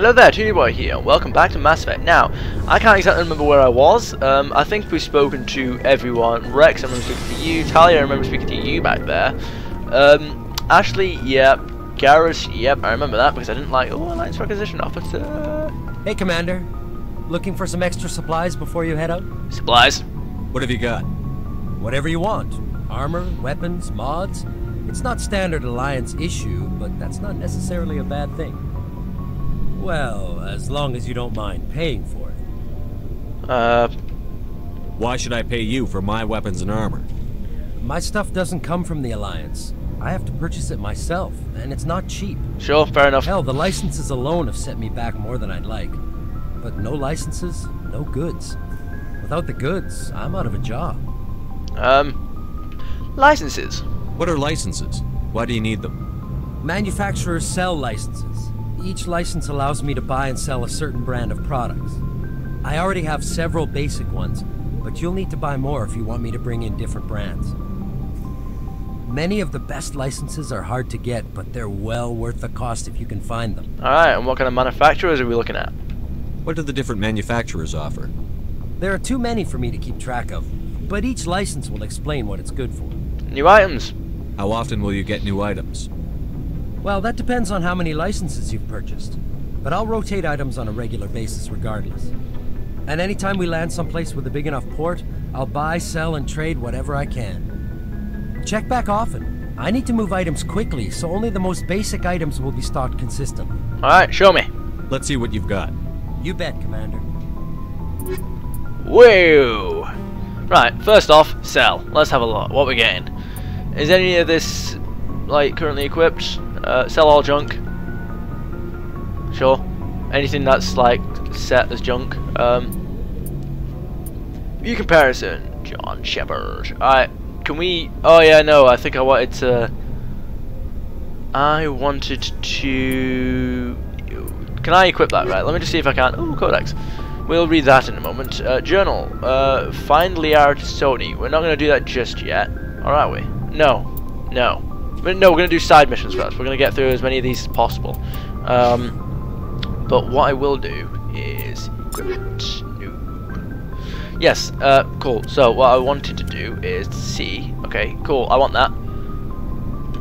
Hello there, Toony Boy here, welcome back to Mass Effect. Now, I can't exactly remember where I was. Um, I think we've spoken to everyone. Rex, I remember speaking to you. Talia, I remember speaking to you back there. Um, Ashley, yep. Garrus, yep, I remember that because I didn't like, oh, Alliance Requisition Officer. Hey, Commander. Looking for some extra supplies before you head out? Supplies. What have you got? Whatever you want. Armor, weapons, mods. It's not standard Alliance issue, but that's not necessarily a bad thing. Well, as long as you don't mind paying for it. Uh, Why should I pay you for my weapons and armor? My stuff doesn't come from the Alliance. I have to purchase it myself, and it's not cheap. sure, fair enough. Hell, the licenses alone have set me back more than I'd like. But no licenses, no goods. Without the goods, I'm out of a job. Um, licenses. What are licenses? Why do you need them? Manufacturers sell licenses. Each license allows me to buy and sell a certain brand of products. I already have several basic ones, but you'll need to buy more if you want me to bring in different brands. Many of the best licenses are hard to get, but they're well worth the cost if you can find them. Alright, and what kind of manufacturers are we looking at? What do the different manufacturers offer? There are too many for me to keep track of, but each license will explain what it's good for. New items. How often will you get new items? Well, that depends on how many licenses you've purchased. But I'll rotate items on a regular basis regardless. And anytime we land someplace with a big enough port, I'll buy, sell, and trade whatever I can. Check back often. I need to move items quickly, so only the most basic items will be stocked consistently. Alright, show me. Let's see what you've got. You bet, Commander. Whoa! Right, first off, sell. Let's have a look. What we getting? Is any of this, like, currently equipped? Uh, sell all junk. Sure. Anything that's, like, set as junk. Um, view comparison. John Shepard. Alright, can we... Oh, yeah, no, I think I wanted to... I wanted to... Can I equip that? Right, let me just see if I can. Oh, Codex. We'll read that in a moment. Uh, journal. Uh, find Liara T'Soni. We're not going to do that just yet. Or are we? No. No. No, we're going to do side missions first. We're going to get through as many of these as possible. Um, but what I will do is... Yes, uh, cool. So what I wanted to do is see... Okay, cool. I want that.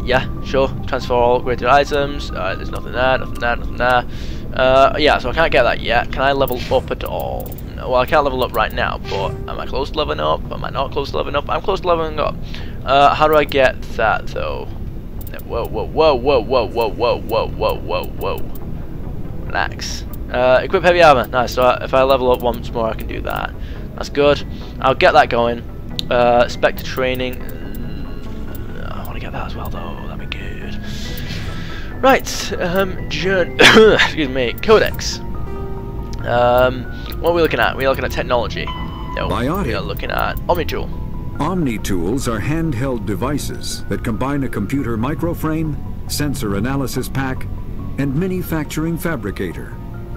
Yeah, sure. Transfer all upgraded items. There's nothing there, nothing there, nothing there. Uh, yeah, so I can't get that yet. Can I level up at all? No, well, I can't level up right now, but am I close to leveling up? Am I not close to leveling up? I'm close to leveling up. Uh, how do I get that, though? Whoa, whoa, whoa, whoa, whoa, whoa, whoa, whoa, whoa, whoa, whoa. Relax. Uh, equip heavy armor. Nice, so if I level up once more, I can do that. That's good. I'll get that going. Uh, Spectre training. I want to get that as well, though. That'd be good. Right, um, journey, excuse me, Codex. Um, what are we looking at? We're looking at technology. No, Biotic. we are looking at Omnitool. Omni-tools are handheld devices that combine a computer microframe, sensor analysis pack, and manufacturing fabricator.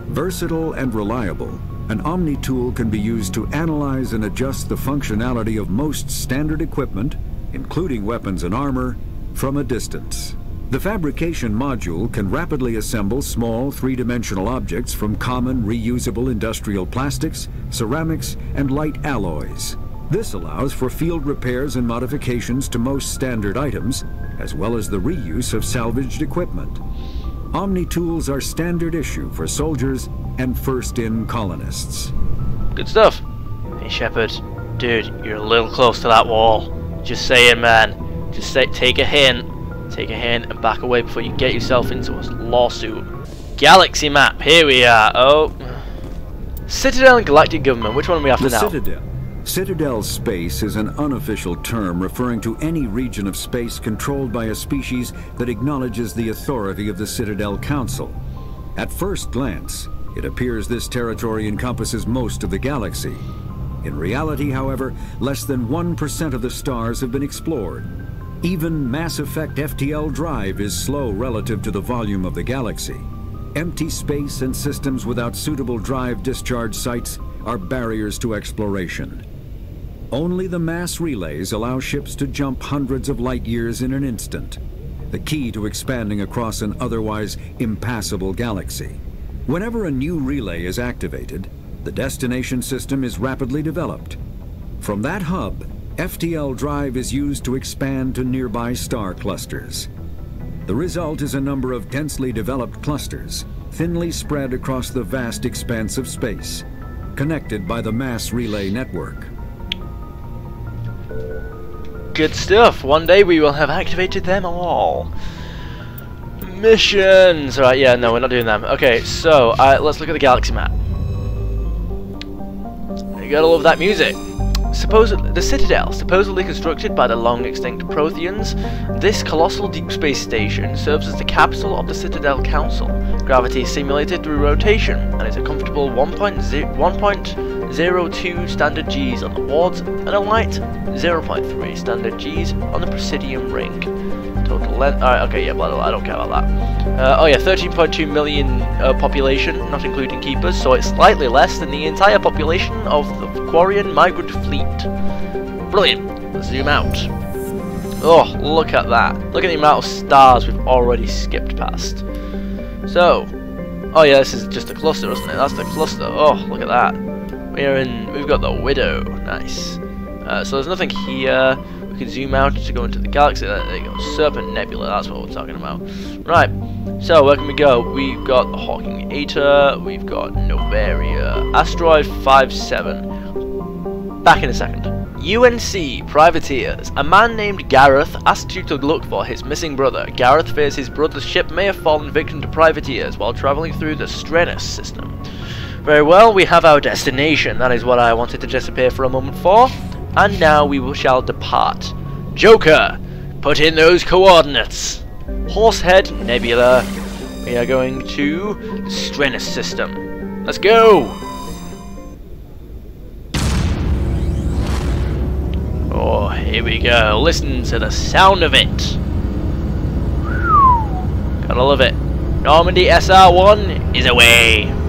Versatile and reliable, an Omni-tool can be used to analyze and adjust the functionality of most standard equipment, including weapons and armor, from a distance. The fabrication module can rapidly assemble small three-dimensional objects from common reusable industrial plastics, ceramics, and light alloys. This allows for field repairs and modifications to most standard items, as well as the reuse of salvaged equipment. Omni-tools are standard issue for soldiers and first-in colonists. Good stuff. Hey Shepard, dude, you're a little close to that wall. Just saying, man. Just say, take a hint, take a hint, and back away before you get yourself into a lawsuit. Galaxy map. Here we are. Oh, Citadel and Galactic Government. Which one are we after The now? Citadel. Citadel space is an unofficial term referring to any region of space controlled by a species that acknowledges the authority of the Citadel Council. At first glance, it appears this territory encompasses most of the galaxy. In reality, however, less than 1% of the stars have been explored. Even Mass Effect FTL drive is slow relative to the volume of the galaxy. Empty space and systems without suitable drive discharge sites are barriers to exploration. Only the mass relays allow ships to jump hundreds of light years in an instant, the key to expanding across an otherwise impassable galaxy. Whenever a new relay is activated, the destination system is rapidly developed. From that hub, FTL drive is used to expand to nearby star clusters. The result is a number of densely developed clusters, thinly spread across the vast expanse of space, connected by the mass relay network. Good stuff. One day we will have activated them all. Missions! Alright, yeah, no, we're not doing them. Okay, so, uh, let's look at the galaxy map. You gotta love that music. Supposedly, the Citadel, supposedly constructed by the long-extinct Protheans, this colossal deep space station serves as the capital of the Citadel Council. Gravity is simulated through rotation, and is a comfortable 1.02 standard Gs on the wards, and a light 0.3 standard Gs on the Presidium ring. Total length, alright, okay, yeah, blah, blah, blah, I don't care about that. Uh, oh yeah, 13.2 million uh, population, not including keepers, so it's slightly less than the entire population of the Quarian migrant fleet. Brilliant. Let's zoom out. Oh, look at that. Look at the amount of stars we've already skipped past. So, oh yeah, this is just a cluster, isn't it? That's the cluster. Oh, look at that. We're in, we've got the Widow. Nice. Uh, so there's nothing here. We can zoom out to go into the galaxy. There you go. Serpent Nebula, that's what we're talking about. Right. So, where can we go? We've got the Hawking Eta. We've got Novaria, Asteroid 57. Back in a second. UNC Privateers. A man named Gareth asked you to look for his missing brother. Gareth fears his brother's ship may have fallen victim to privateers while traveling through the Strenuus system. Very well, we have our destination. That is what I wanted to disappear for a moment for. And now we shall depart. Joker, put in those coordinates. Horsehead Nebula. We are going to the Strenuus system. Let's go! Oh, here we go. Listen to the sound of it. Gotta love it. Normandy SR1 is away.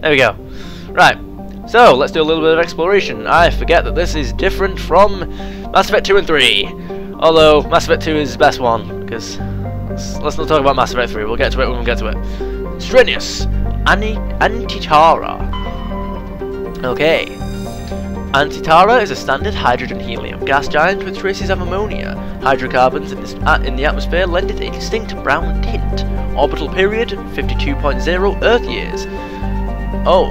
There we go. Right. So, let's do a little bit of exploration. I forget that this is different from Mass Effect 2 and 3. Although, Mass Effect 2 is the best one, because... Let's, let's not talk about Mass Effect 3, we'll get to it when we get to it. Strenuus. Ani Antitarra. Okay. Antitarra is a standard hydrogen-helium gas giant with traces of ammonia. Hydrocarbons in, this, uh, in the atmosphere lend it a distinct brown tint. Orbital period, 52.0 Earth years. Oh,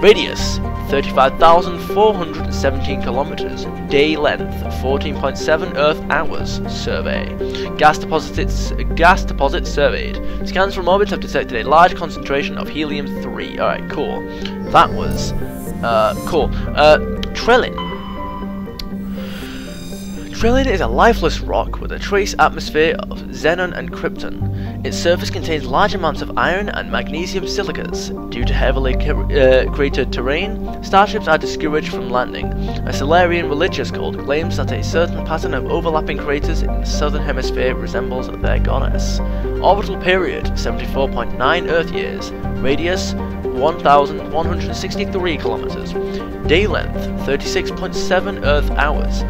radius 35,417 kilometers. Day length 14.7 Earth hours. Survey. Gas deposits gas deposits surveyed. Scans from orbit have detected a large concentration of helium 3. All right, cool. That was uh, cool. Uh, Trelyn. Trelyn is a lifeless rock with a trace atmosphere of xenon and krypton. Its surface contains large amounts of iron and magnesium silicates. Due to heavily uh, cratered terrain, starships are discouraged from landing. A Salarian religious cult claims that a certain pattern of overlapping craters in the southern hemisphere resembles their goddess. Orbital period 74.9 Earth years. Radius 1,163 kilometers. Day length 36.7 Earth hours.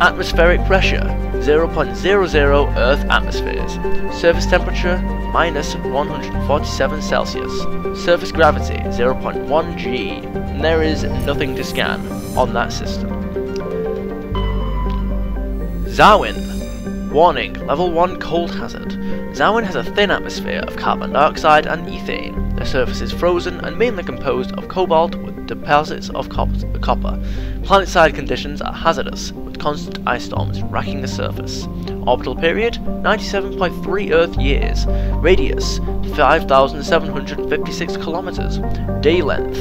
Atmospheric pressure 0.00 Earth atmospheres. Surface temperature minus 147 Celsius. Surface gravity 0.1 G. And there is nothing to scan on that system. Zayin. Warning, level 1 cold hazard. Zayin has a thin atmosphere of carbon dioxide and ethane. The surface is frozen and mainly composed of cobalt with deposits of copper. Planet-side conditions are hazardous, constant ice storms racking the surface. Orbital period 97.3 Earth years. Radius 5,756 kilometers. Day length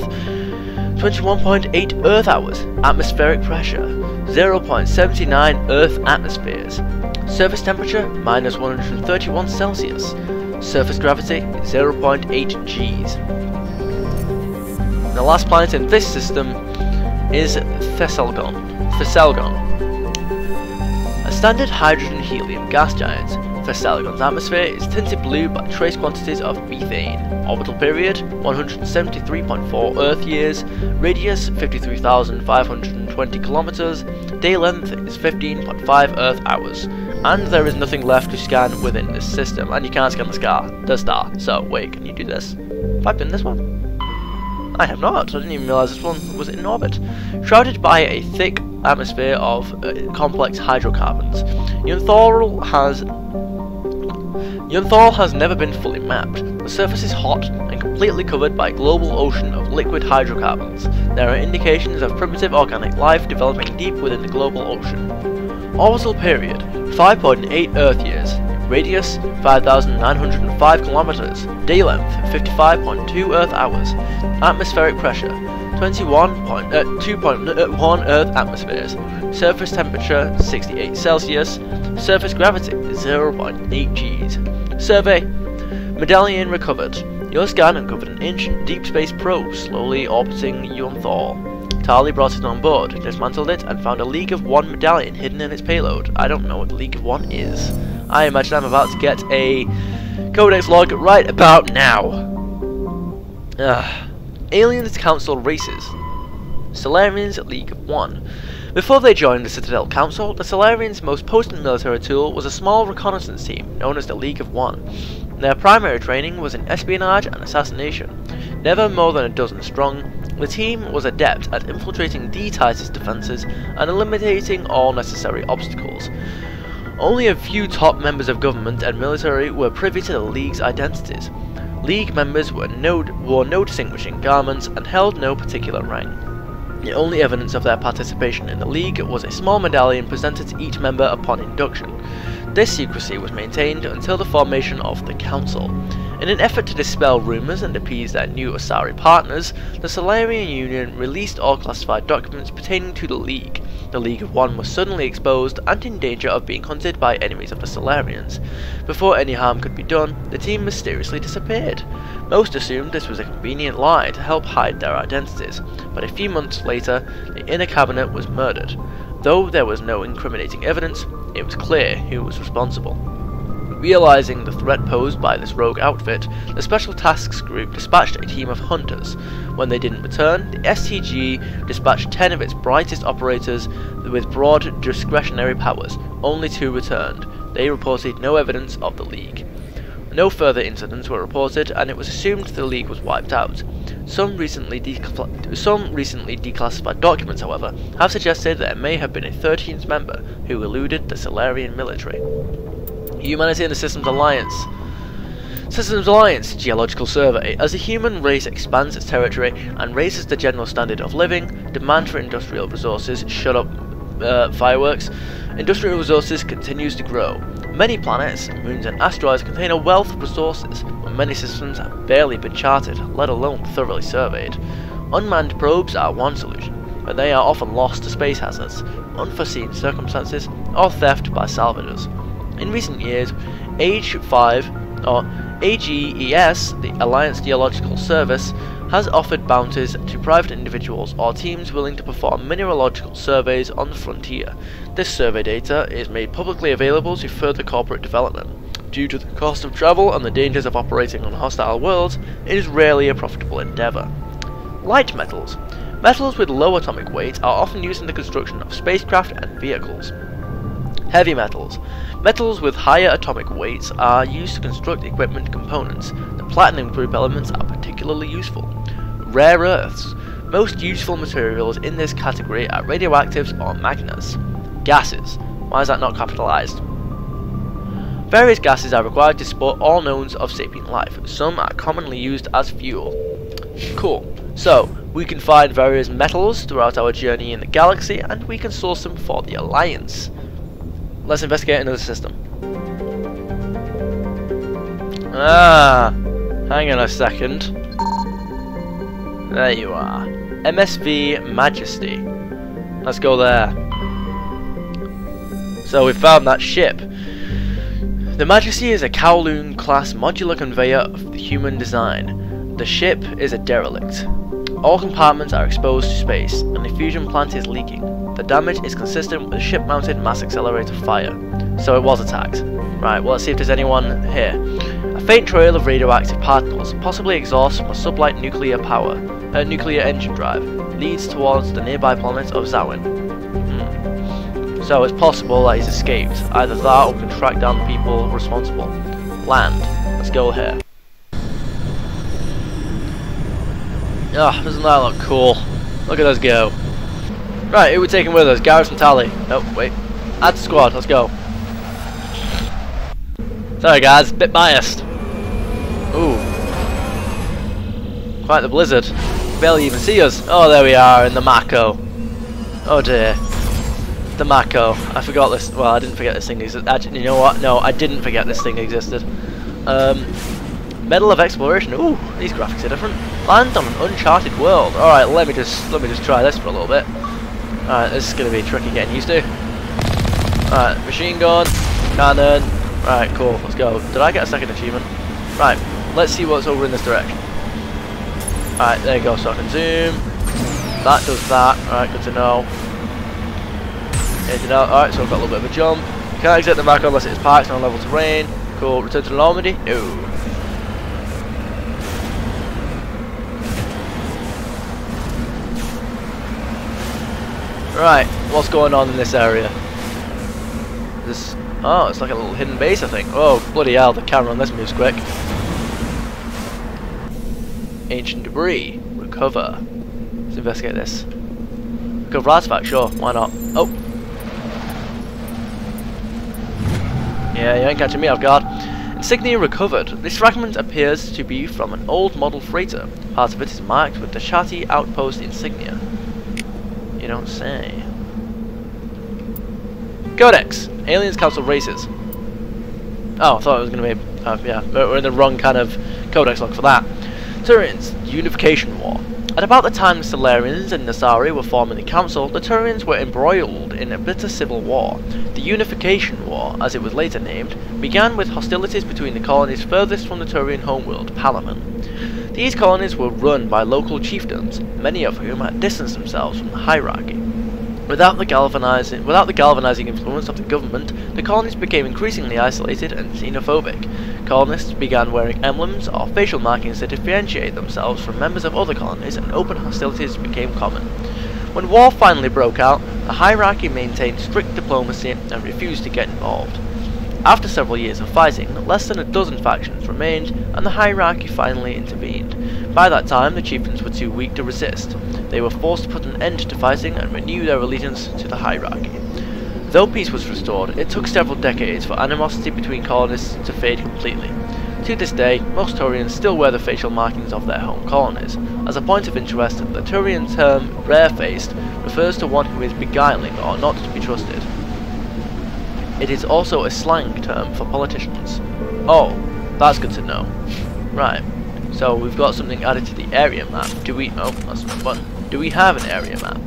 21.8 Earth hours. Atmospheric pressure 0.79 Earth atmospheres. Surface temperature minus 131 Celsius. Surface gravity 0.8 Gs. The last planet in this system is Thesalgon. Thesalgon. A standard hydrogen-helium gas giant Thesalgon's atmosphere is tinted blue by trace quantities of methane. Orbital period 173.4 Earth years, radius 53,520 kilometers, day length is 15.5 Earth hours, and there is nothing left to scan within this system, and you can't scan the star. The star. So wait, can you do this? Have I been this one? I have not. I didn't even realize this one was in orbit. Shrouded by a thick atmosphere of uh, complex hydrocarbons, Yunthor has Yunthor has never been fully mapped. The surface is hot and completely covered by a global ocean of liquid hydrocarbons. There are indications of primitive organic life developing deep within the global ocean. Orbital period 5.8 Earth years. Radius 5,905 kilometers. Day length 55.2 Earth hours. Atmospheric pressure 21.2.1 uh, Earth atmospheres. Surface temperature 68 Celsius. Surface gravity 0.8 Gs. Survey Medallion recovered. Your scan uncovered an ancient deep space probe slowly orbiting Yunthor. Tali brought it on board, dismantled it, and found a League of One medallion hidden in its payload. I don't know what the League of One is. I imagine I'm about to get a Codex log right about now. Ugh. Aliens Council races. Salarians League of One. Before they joined the Citadel Council, the Salarians' most potent military tool was a small reconnaissance team known as the League of One. Their primary training was in espionage and assassination. Never more than a dozen strong, the team was adept at infiltrating the Titus defences and eliminating all necessary obstacles. Only a few top members of government and military were privy to the League's identities. League members were no, wore no distinguishing garments and held no particular rank. The only evidence of their participation in the League was a small medallion presented to each member upon induction. This secrecy was maintained until the formation of the Council. In an effort to dispel rumours and appease their new Asari partners, the Salarian Union released all classified documents pertaining to the League. The League of One was suddenly exposed and in danger of being hunted by enemies of the Salarians. Before any harm could be done, the team mysteriously disappeared. Most assumed this was a convenient lie to help hide their identities, but a few months later, the inner cabinet was murdered. Though there was no incriminating evidence, it was clear who was responsible. Realizing the threat posed by this rogue outfit, the Special Tasks Group dispatched a team of hunters. When they didn't return, the STG dispatched 10 of its brightest operators with broad discretionary powers. Only two returned. They reported no evidence of the League. No further incidents were reported, and it was assumed the League was wiped out. Some recently, some recently declassified documents, however, have suggested there may have been a 13th member who eluded the Salarian military. Humanity and the Systems Alliance. Systems Alliance Geological Survey. As the human race expands its territory and raises the general standard of living, demand for industrial resources, shut up uh, fireworks, industrial resources continues to grow. Many planets, moons and asteroids contain a wealth of resources, but many systems have barely been charted, let alone thoroughly surveyed. Unmanned probes are one solution, but they are often lost to space hazards, unforeseen circumstances, or theft by salvagers. In recent years, Age 5, or AGES, the Alliance Geological Service, has offered bounties to private individuals or teams willing to perform mineralogical surveys on the frontier. This survey data is made publicly available to further corporate development. Due to the cost of travel and the dangers of operating on hostile worlds, it is rarely a profitable endeavour. Light metals. Metals with low atomic weight are often used in the construction of spacecraft and vehicles. Heavy metals. Metals with higher atomic weights are used to construct equipment components. The platinum group elements are particularly useful. Rare earths. Most useful materials in this category are radioactives or magnets. Gases. Why is that not capitalized? Various gases are required to support all knowns of sapient life. Some are commonly used as fuel. Cool. So, we can find various metals throughout our journey in the galaxy, and we can source them for the Alliance. Let's investigate another system. Ah, hang on a second. There you are. MSV Majesty. Let's go there. So we found that ship. The Majesty is a Kowloon class modular conveyor of human design. The ship is a derelict. All compartments are exposed to space, and the fusion plant is leaking. The damage is consistent with ship-mounted mass accelerator fire. So it was attacked. Right, well let's see if there's anyone here. A faint trail of radioactive particles, possibly exhaust from a sublight nuclear power, a nuclear engine drive, leads towards the nearby planet of Zayin. Hmm. So it's possible that he's escaped. Either that or we can track down the people responsible. Land. Let's go here. Ah, oh, doesn't that look cool? Look at us go. Right, who we taking with us? Garrus and Tali. Oh, wait. Add squad, let's go. Sorry guys, bit biased. Ooh. Quite the blizzard. Barely even see us. Oh, there we are in the Mako. Oh dear. The Mako. I forgot this. Well, I didn't forget this thing existed. You know what? No, I didn't forget this thing existed. Um, Medal of Exploration. Ooh, these graphics are different. Land on an uncharted world. All right, let me just let me just try this for a little bit. Right, this is gonna be tricky getting used to. All right, machine gun, cannon. Right, cool. Let's go. Did I get a second achievement? Right, let's see what's over in this direction. Alright, there you go, so I can zoom. That does that. Alright, good to know. Alright, so I've got a little bit of a jump. Can't exit the back unless it's parked on level terrain. Cool. Return to Normandy? No. Right, what's going on in this area? This Oh, it's like a little hidden base, I think. Oh, bloody hell, the camera on this moves quick. Ancient debris. Recover. Let's investigate this. Recover artifact, sure, why not? Oh! Yeah, you ain't catching me off guard. Insignia recovered. This fragment appears to be from an old model freighter. Part of it is marked with the Shati outpost insignia. You don't say. Codex. Aliens Council races. Oh, I thought it was going to be... Uh, yeah, we're in the wrong kind of codex log for that. Turians, Unification War. At about the time the Salarians and Asari were forming the Council, the Turians were embroiled in a bitter civil war. The Unification War, as it was later named, began with hostilities between the colonies furthest from the Turian homeworld, Palaven. These colonies were run by local chieftains, many of whom had distanced themselves from the hierarchy. Without the galvanizing, without the galvanizing influence of the government, the colonies became increasingly isolated and xenophobic. Colonists began wearing emblems or facial markings to differentiate themselves from members of other colonies, and open hostilities became common. When war finally broke out, the hierarchy maintained strict diplomacy and refused to get involved. After several years of fighting, less than a dozen factions remained, and the hierarchy finally intervened. By that time, the chieftains were too weak to resist. They were forced to put an end to fighting and renew their allegiance to the hierarchy. Though peace was restored, it took several decades for animosity between colonists to fade completely. To this day, most Turians still wear the facial markings of their home colonies. As a point of interest, the Turian term barefaced refers to one who is beguiling or not to be trusted. It is also a slang term for politicians. Oh, that's good to know. Right, so we've got something added to the area map. Do we, oh, that's the button. Do we have an area map?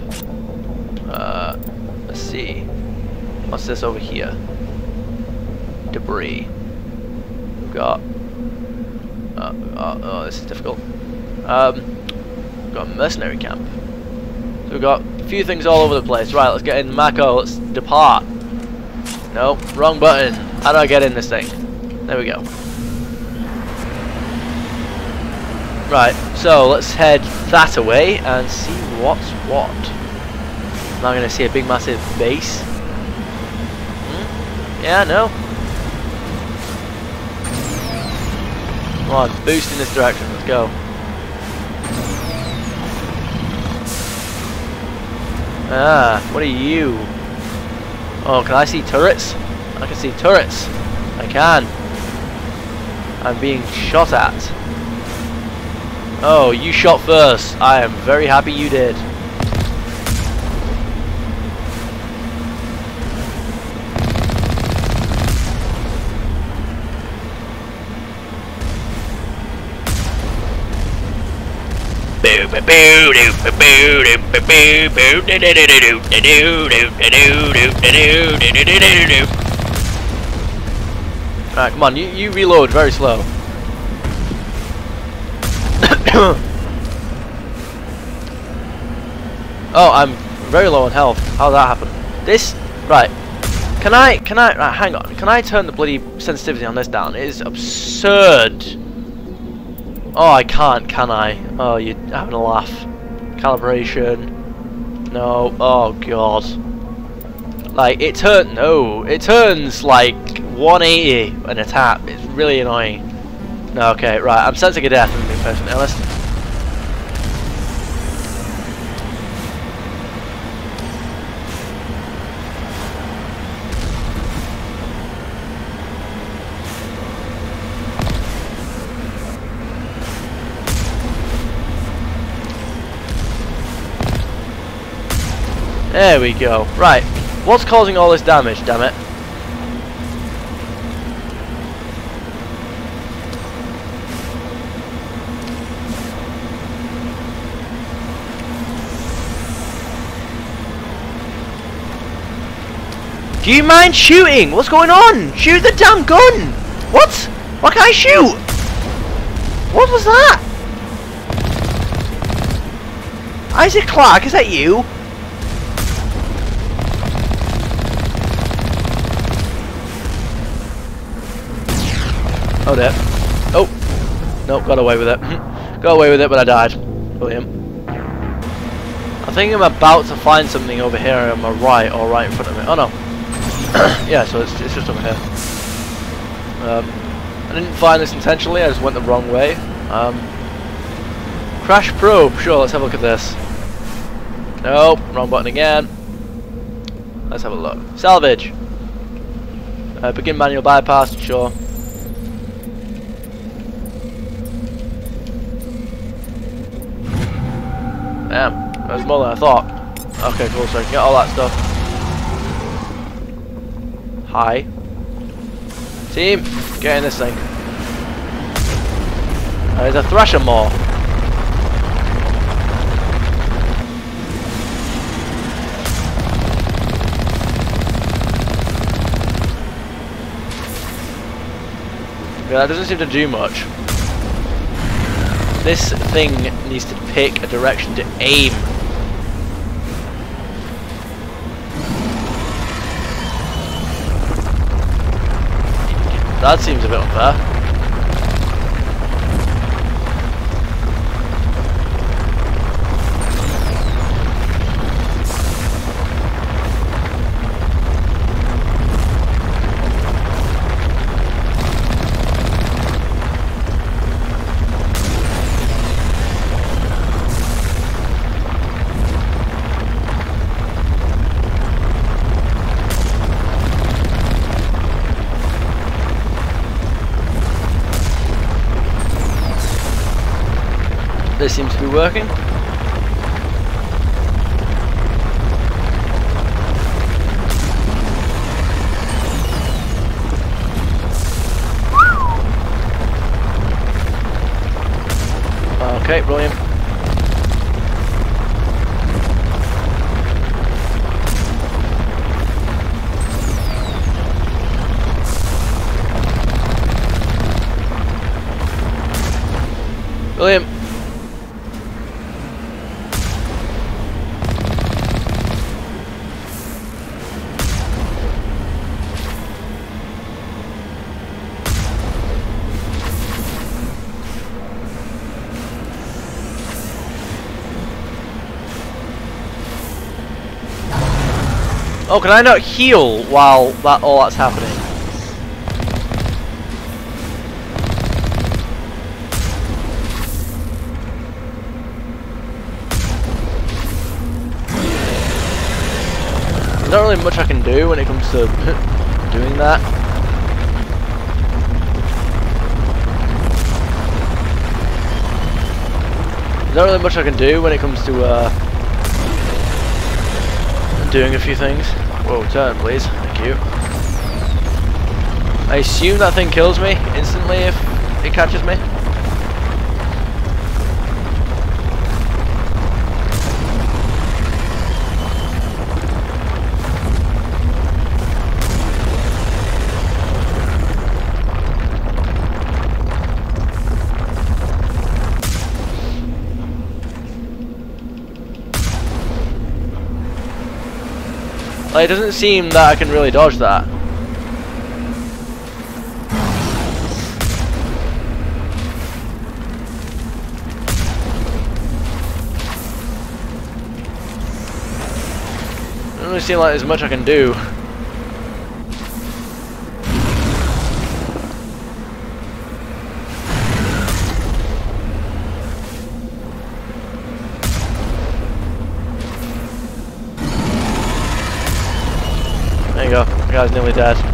Uh, let's see. What's this over here? Debris. We've got, uh, uh, oh, this is difficult. Um, we've got a mercenary camp. So we've got a few things all over the place. Right, let's get in Mako, let's depart. Nope, wrong button. How do I get in this thing? There we go. Right, so let's head that away and see what's what. Now I'm going to see a big massive base. Hmm? Yeah, no. Come on, boost in this direction, let's go. Ah, what are you? Oh, can I see turrets? I can see turrets. I can. I'm being shot at. Oh, you shot first. I am very happy you did. Alright, come on, you, you reload very slow. Oh, I'm very low on health. How that happen? This, right. Can I, can I, right, hang on. Can I turn the bloody sensitivity on this down? It is absurd. Oh, I can't, can I? Oh, you're having a laugh. Calibration. No. Oh, God. Like, it turns, no. It turns, like, 180 in a tap. It's really annoying. No, okay, right. I'm sensing a death, I'm being perfectly honest. There we go. Right. What's causing all this damage, damn it? Do you mind shooting? What's going on? Shoot the damn gun! What? Why can't I shoot? What was that? Isaac Clarke, is that you? Oh dear. Oh! Nope, got away with it. got away with it, but I died. William. I think I'm about to find something over here on my right or right in front of me. Oh no. yeah, so it's, it's just over here. Um, I didn't find this intentionally, I just went the wrong way. Um, crash probe, sure, let's have a look at this. Nope, wrong button again. Let's have a look. Salvage. Uh, begin manual bypass, sure. That's more than I thought. Okay, cool, so I can get all that stuff. Hi. Team, get in this thing. Uh, there's a Thresher Maw. Yeah, that doesn't seem to do much. This thing needs to pick a direction to aim. That seems a bit unfair. This seems to be working. Okay, brilliant. Oh, can I not heal while that all that's happening? There's not really much I can do when it comes to doing that. There's not really much I can do when it comes to uh, doing a few things. Whoa, turn please. Thank you. I assume that thing kills me instantly if it catches me. Like, it doesn't seem that I can really dodge that. Doesn't really seem like there's much I can do. Nearly dead.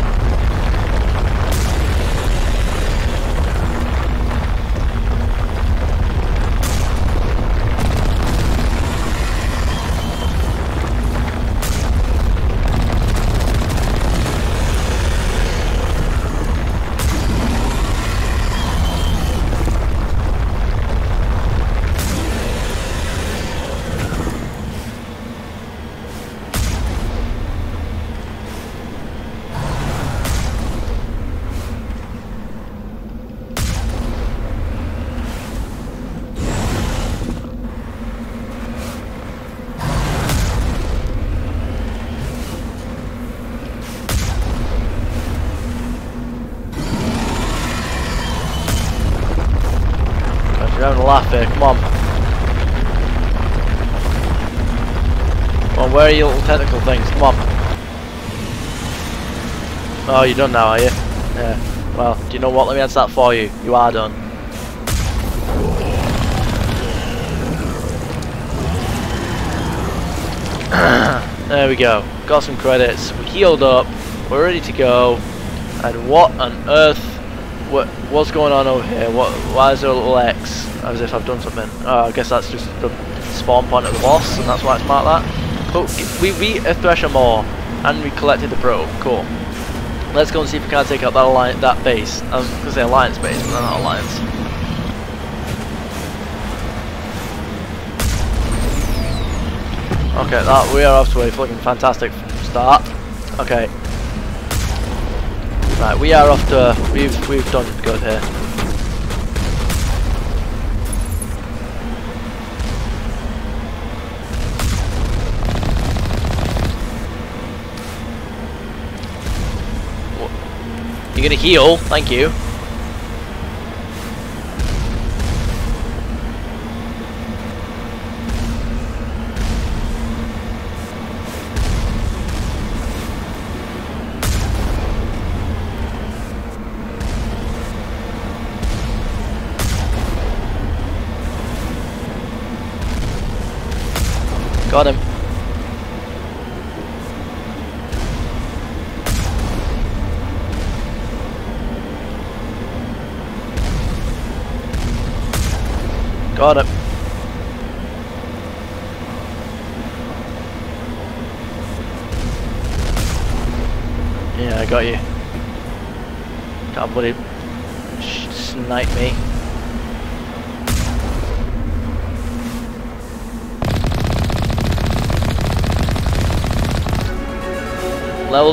Where are your little technical things? Come on. Oh, you're done now, are you? Yeah. Well, do you know what? Let me answer that for you. You are done. there we go. Got some credits. We healed up. We're ready to go. And what on earth? What what's going on over here? What? Why is there a little X? As if I've done something. Oh, I guess that's just the spawn point of the boss, and that's why it's marked that. But we beat a Thresher Maw, and we collected the probe. Cool. Let's go and see if we can take out that alliance, that base. I was going to say alliance base, but not alliance. Okay, that we are off to a fucking fantastic start. Okay. Right, we are off to we've we've done good here. You're gonna heal, thank you. Got him.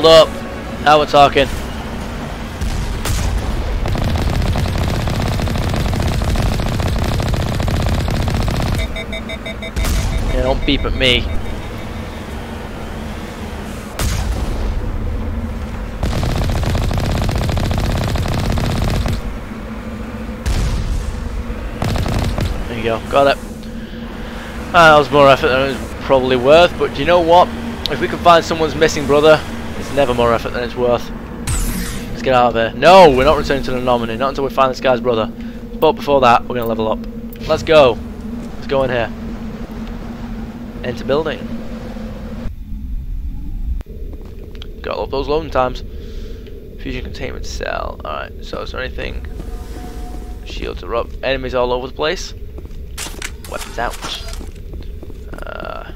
Leveled up. Now we're talking. Yeah, don't beep at me. There you go, got it. Ah, that was more effort than it was probably worth, but do you know what? If we can find someone's missing brother, never more effort than it's worth. Let's get out of there. No, we're not returning to the Normandy, not until we find this guy's brother. But before that, we're going to level up. Let's go. Let's go in here. Enter building. Gotta love those loading times. Fusion containment cell. Alright, so is there anything? Shields are up. Enemies all over the place. Weapons out. Uh,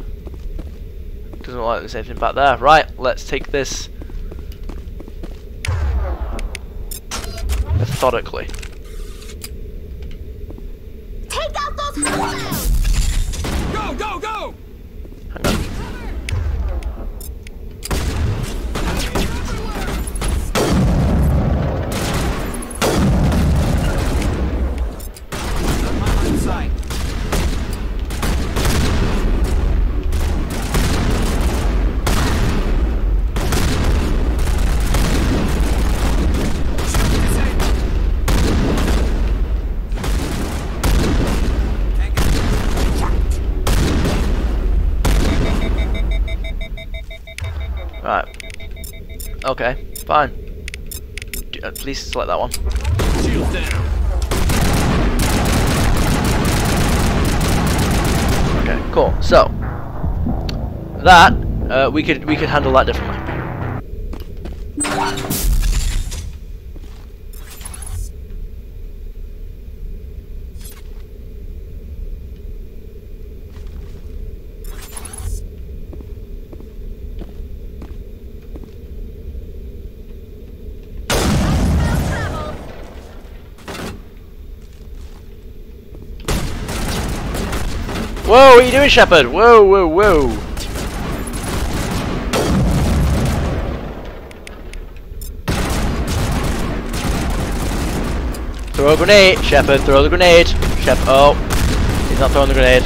doesn't like there's anything back there. Right, let's take this methodically. Take out those fine. Uh, Please select that one. Shields down. Okay, cool. So that uh, we could we could handle that differently. What are you doing, Shepard? Whoa, whoa, whoa. Throw a grenade, Shepard, throw the grenade. Shep oh. He's not throwing the grenade.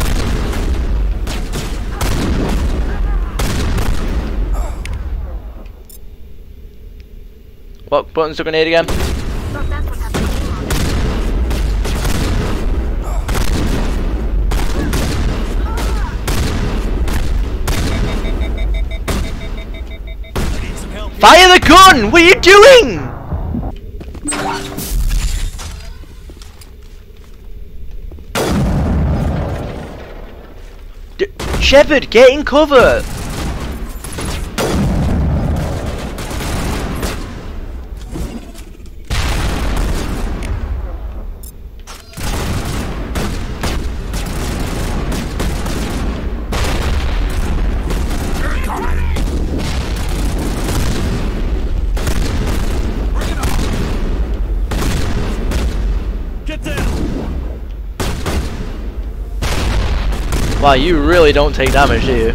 What button's the grenade again? Fire the gun! What are you doing? D Shepard, get in cover! Wow, you really don't take damage, do you?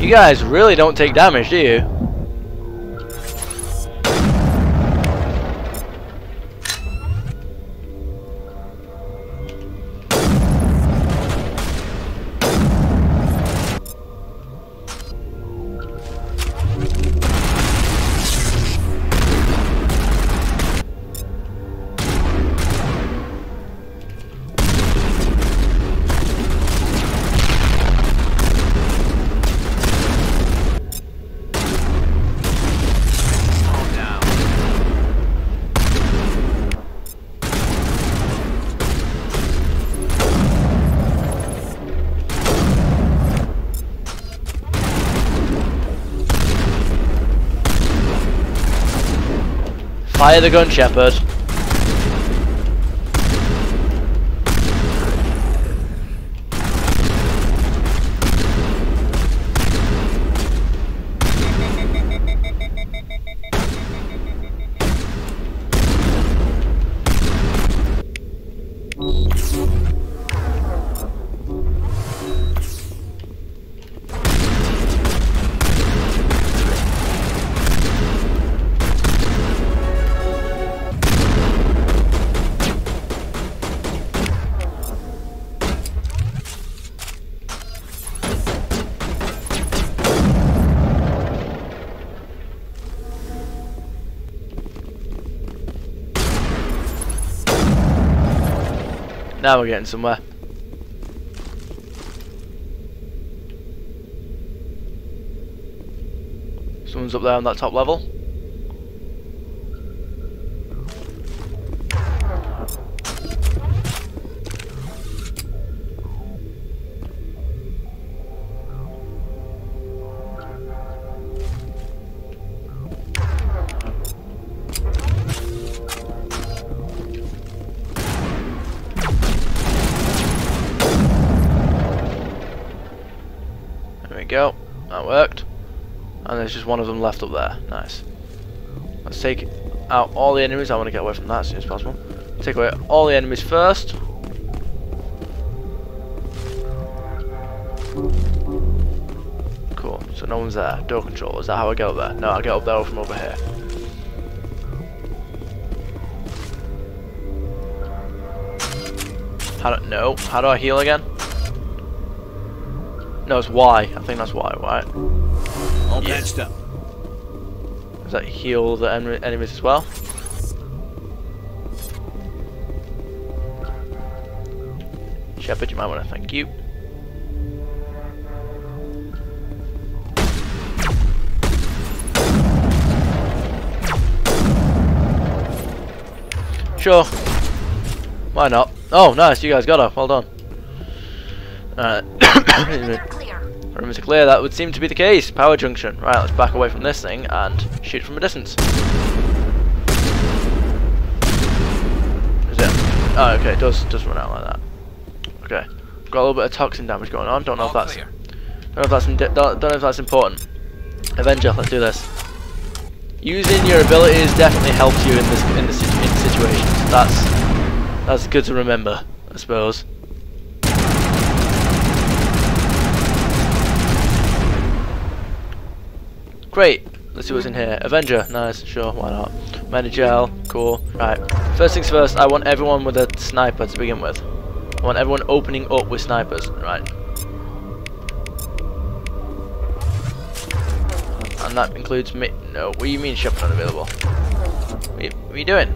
You guys really don't take damage, do you? Fire the gun, Shepard. Now we're getting somewhere. Someone's up there on that top level. There's just one of them left up there. Nice. Let's take out all the enemies. I want to get away from that as soon as possible. Take away all the enemies first. Cool. So no one's there. Door control. Is that how I get up there? No, I get up there from over here. How do, no. How do I heal again? No, it's Y. I think that's Y, right? yeah. patched up. Does that heal the enemies as well? Shepard, you might want to thank you. Sure. Why not? Oh, nice, you guys got her. Well done. Uh, Alright. Perimeter clear. Perimeter clear, that would seem to be the case. Power junction. Right, let's back away from this thing and shoot from a distance. Is it? Oh, okay, it does, does run out like that. Okay. Got a little bit of toxin damage going on. Don't know if that's... Don't know if that's, don't, don't know if that's important. Avenger, let's do this. Using your abilities definitely helps you in this in this in situations. That's that's good to remember, I suppose. Great. Let's see what's in here. Avenger, nice, sure, why not? Managel, cool. Right. First things first, I want everyone with a sniper to begin with. I want everyone opening up with snipers. Right. And that includes me. No, what do you mean ship unavailable? What are you doing?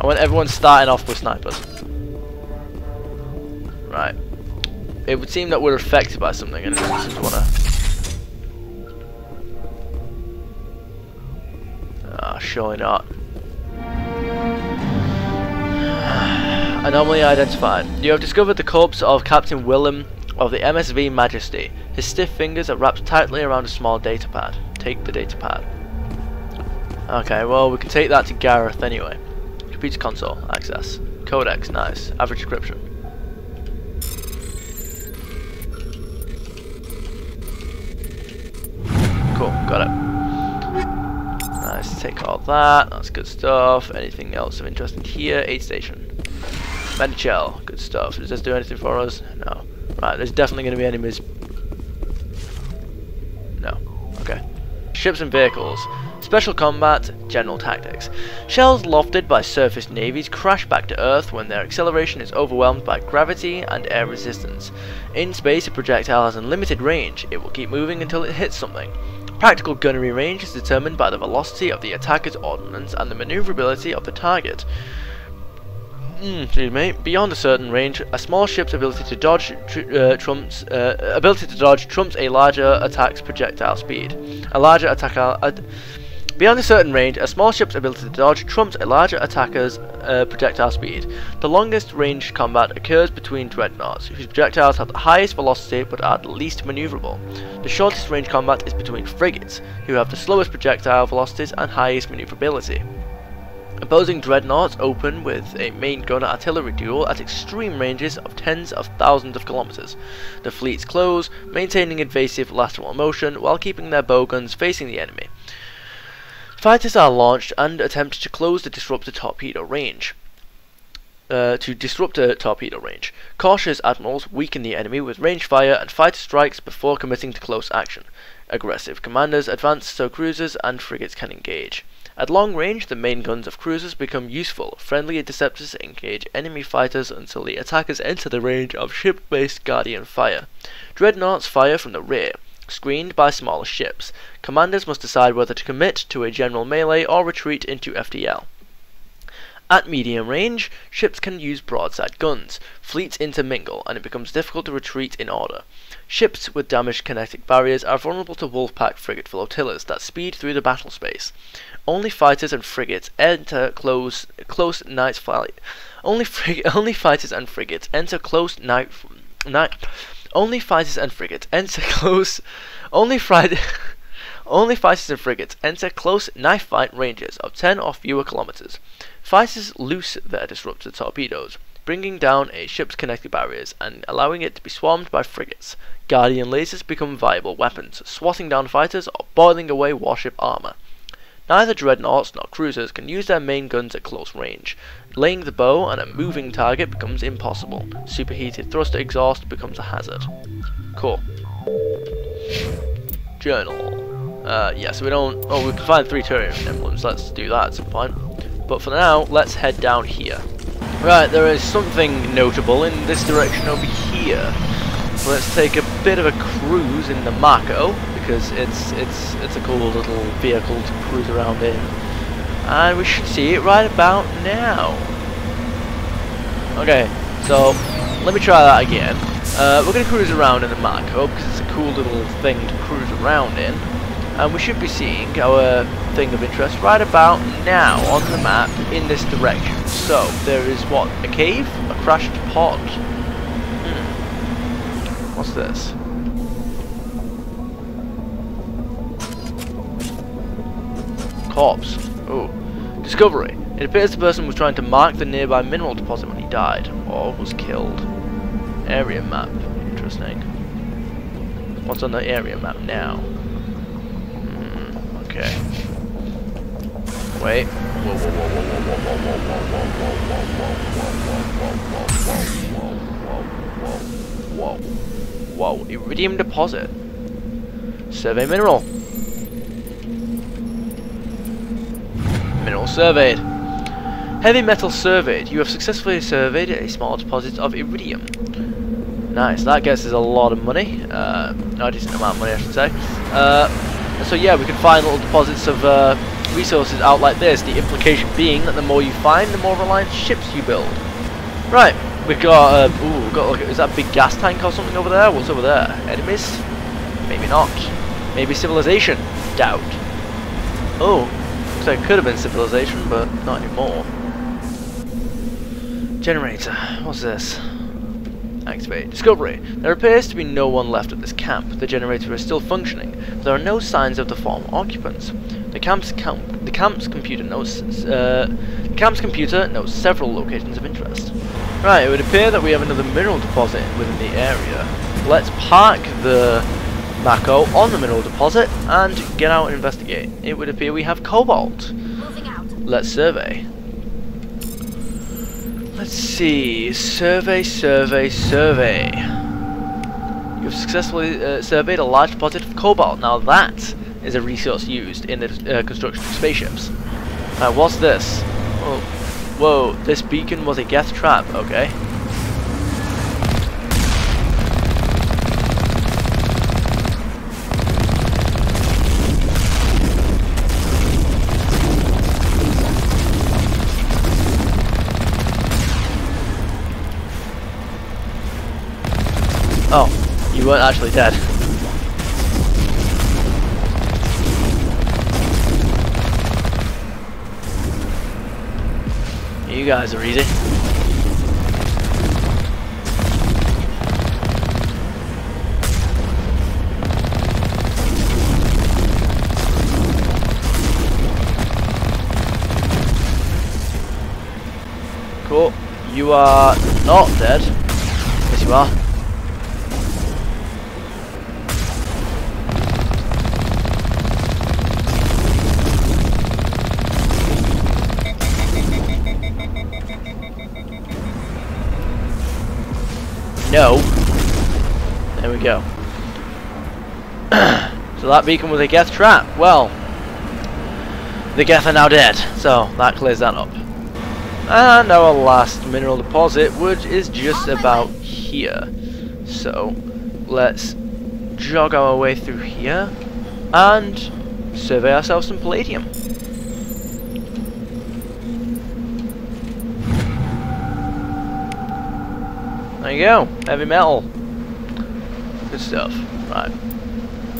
I want everyone starting off with snipers. Right. It would seem that we're affected by something and I just wanna... Ah, surely not. Anomaly identified. You have discovered the corpse of Captain Willem of the MSV Majesty. His stiff fingers are wrapped tightly around a small data pad. Take the data pad. Okay, well we can take that to Gareth anyway. Computer console, access. Codex, nice. Average decryption. Cool, got it. Nice, take all that, that's good stuff. Anything else of interest in here? Aid station. Medi-gel, good stuff. Does this do anything for us? No. Right, there's definitely going to be enemies. No. Okay. Ships and vehicles. Special combat, general tactics. Shells lofted by surface navies crash back to Earth when their acceleration is overwhelmed by gravity and air resistance. In space, a projectile has unlimited range. It will keep moving until it hits something. Practical gunnery range is determined by the velocity of the attacker's ordnance and the maneuverability of the target. Mm, excuse me. Beyond a certain range, a small ship's ability to dodge tr uh, trumps uh, ability to dodge trumps a larger attack's projectile speed. A larger attacker. Beyond a certain range, a small ship's ability to dodge trumps a larger attacker's uh, projectile speed. The longest range combat occurs between dreadnoughts, whose projectiles have the highest velocity but are the least maneuverable. The shortest range combat is between frigates, who have the slowest projectile velocities and highest maneuverability. Opposing dreadnoughts open with a main gun artillery duel at extreme ranges of tens of thousands of kilometers. The fleets close, maintaining invasive lateral motion while keeping their bowguns facing the enemy. Fighters are launched and attempt to close the disruptor torpedo range. Uh, to disrupt a torpedo range. Cautious admirals weaken the enemy with range fire and fighter strikes before committing to close action. Aggressive commanders advance so cruisers and frigates can engage. At long range, the main guns of cruisers become useful. Friendly interceptors engage enemy fighters until the attackers enter the range of ship-based GARDIAN fire. Dreadnoughts fire from the rear, screened by smaller ships. Commanders must decide whether to commit to a general melee or retreat into FTL. At medium range, ships can use broadside guns. Fleets intermingle, and it becomes difficult to retreat in order. Ships with damaged kinetic barriers are vulnerable to Wolfpack frigate flotillas that speed through the battle space. Only fighters and frigates enter close close night flight. Only frig only fighters and frigates enter close night night. Only fighters and frigates enter close. Only Friday. Only fighters and frigates enter close knife fight ranges of 10 or fewer kilometers. Fighters loose their disruptor torpedoes, bringing down a ship's kinetic barriers and allowing it to be swarmed by frigates. GARDIAN lasers become viable weapons, swatting down fighters or boiling away warship armor. Neither dreadnoughts nor cruisers can use their main guns at close range. Laying the bow on a moving target becomes impossible. Superheated thruster exhaust becomes a hazard. Cool. Journal. Uh, yeah, so we don't... Oh, we can find three Turian emblems. Let's do that at some point. But for now, let's head down here. Right, there is something notable in this direction over here. Let's take a bit of a cruise in the Mako because it's it's it's a cool little vehicle to cruise around in. And we should see it right about now. Okay, so let me try that again. Uh, we're going to cruise around in the Mako because it's a cool little thing to cruise around in. And we should be seeing our thing of interest right about now on the map in this direction. So, there is what? A cave? A crashed pod? Hmm. What's this? Corpse. Oh. Discovery. It appears the person was trying to mark the nearby mineral deposit when he died, or was killed. Area map. Interesting. What's on the area map now? Hmm, okay. Wait. Whoa, whoa, whoa, whoa, whoa, whoa, whoa, whoa, whoa, whoa, whoa, whoa, whoa, whoa, whoa, whoa, whoa, whoa, whoa, iridium deposit. Survey mineral. Mineral surveyed. Heavy metal surveyed. You have successfully surveyed a small deposit of iridium. Nice, that gets us a lot of money. Uh, a decent amount of money, I should say. Uh, so yeah, we can find little deposits of uh, resources out like this. The implication being that the more you find, the more reliant ships you build. Right, we've got. Uh, ooh, we got. Look, is that big gas tank or something over there? What's over there? Enemies? Maybe not. Maybe civilization? Doubt. Oh, like it could have been civilization, but not anymore. Generator. What's this? Activate. Discovery. There appears to be no one left at this camp. The generator is still functioning. There are no signs of the former occupants. The camp's camp, the camp's computer knows uh, the camp's computer knows several locations of interest. Right, it would appear that we have another mineral deposit within the area. Let's park the Mako on the mineral deposit and get out and investigate. It would appear we have cobalt. Let's survey. Let's see. Survey, survey, survey. You've successfully uh, surveyed a large deposit of cobalt. Now that is a resource used in the uh, construction of spaceships. Now, what's this? Oh, whoa, this beacon was a Geth trap. Okay. You weren't actually dead. You guys are easy. Cool. You are not dead. Yes, you are. No. There we go. so that beacon was a Geth trap. Well, the Geth are now dead, so that clears that up. And our last mineral deposit, which is just about here. So, let's jog our way through here and survey ourselves some palladium. There you go, heavy metal. Good stuff. Right.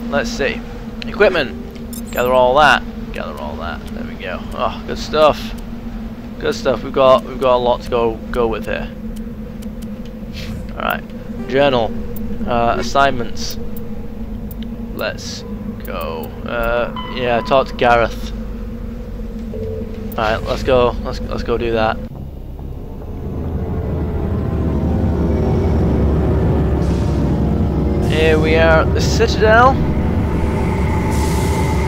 Let's see. Equipment. Gather all that. Gather all that. There we go. Oh, good stuff. Good stuff. We've got we've got a lot to go go with here. Alright. Journal. Uh, assignments. Let's go. Uh, yeah, talk to Gareth. Alright, let's go. Let's let's go do that. Here we are at the Citadel.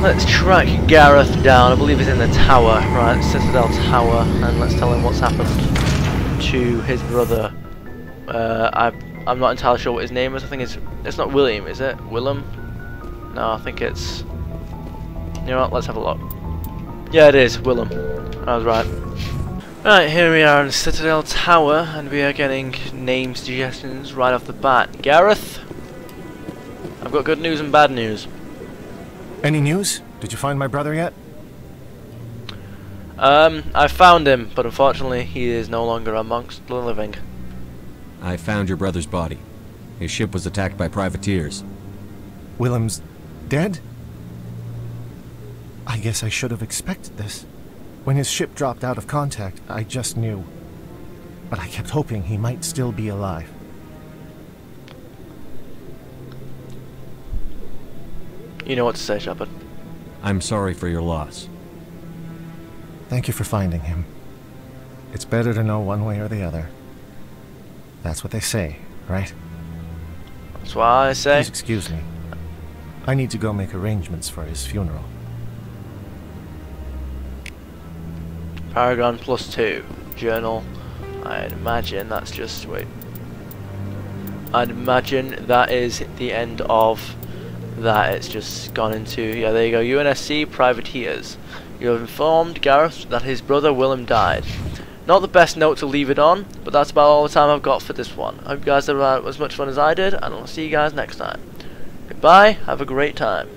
Let's track Gareth down. I believe he's in the tower, right? Citadel Tower, and let's tell him what's happened to his brother. Uh, I, I'm not entirely sure what his name is. I think it's it's not William, is it? Willem? No, I think it's. You know what? Let's have a look. Yeah, it is Willem. I was right. Right, here we are in Citadel Tower, and we are getting name suggestions right off the bat. Gareth, got good news and bad news. Any news? Did you find my brother yet? Um, I found him, but unfortunately he is no longer amongst the living. I found your brother's body. His ship was attacked by privateers. Willem's dead? I guess I should have expected this. When his ship dropped out of contact, I just knew. But I kept hoping he might still be alive. You know what to say, Shepard. I'm sorry for your loss. Thank you for finding him. It's better to know one way or the other. That's what they say, right? That's what I say. Please excuse me. I need to go make arrangements for his funeral. Paragon plus two. Journal. I'd imagine that's just wait. I'd imagine that is the end of that. It's just gone into yeah. There you go. UNSC privateers. You have informed Gareth that his brother Willem died. Not the best note to leave it on, but that's about all the time I've got for this one. I hope you guys have had as much fun as I did, and I'll see you guys next time. Goodbye. Have a great time.